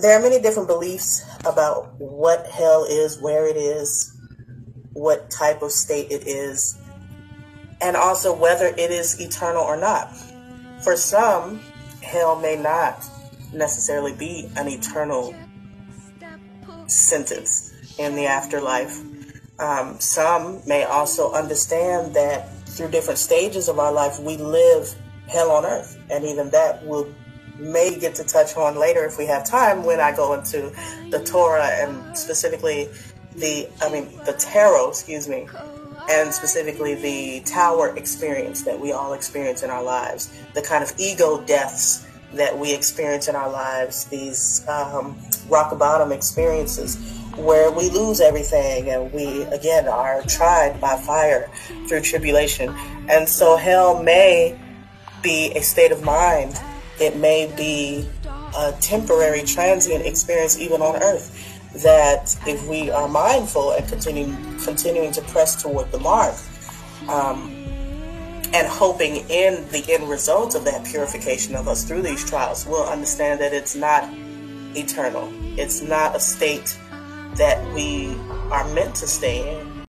there are many different beliefs about what hell is, where it is, what type of state it is, and also whether it is eternal or not. For some, hell may not necessarily be an eternal sentence in the afterlife. Um, some may also understand that through different stages of our life, we live hell on earth. And even that will may get to touch on later if we have time when I go into the Torah and specifically the, I mean, the tarot, excuse me, and specifically the tower experience that we all experience in our lives, the kind of ego deaths that we experience in our lives, these um, rock bottom experiences where we lose everything and we again are tried by fire through tribulation. And so hell may be a state of mind. It may be a temporary transient experience even on earth that if we are mindful and continuing continuing to press toward the mark um, and hoping in the end result of that purification of us through these trials, we'll understand that it's not eternal. It's not a state that we are meant to stay in.